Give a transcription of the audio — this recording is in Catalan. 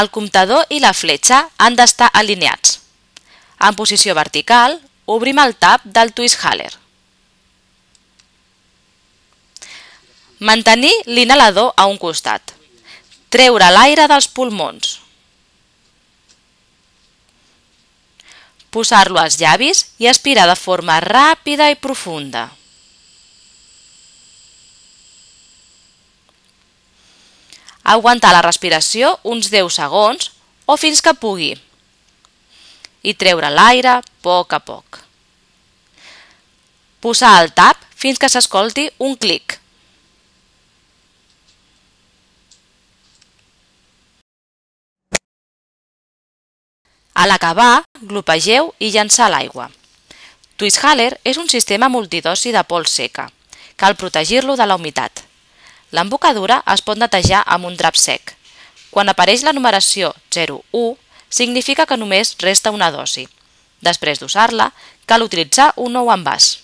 El comptador i la fletxa han d'estar alineats. En posició vertical, obrim el tab del twist haler. Mantenir l'inhalador a un costat. Treure l'aire dels pulmons. Posar-lo als llavis i aspirar de forma ràpida i profunda. Aguantar la respiració uns 10 segons o fins que pugui. I treure l'aire a poc a poc. Posar el tap fins que s'escolti un clic. A l'acabar, glopegeu i llançar l'aigua. Twisthaler és un sistema multidosi de pols seca. Cal protegir-lo de la humitat. L'embocadura es pot netejar amb un drap sec. Quan apareix la numeració 01, significa que només resta una dosi. Després d'usar-la, cal utilitzar un nou envàs.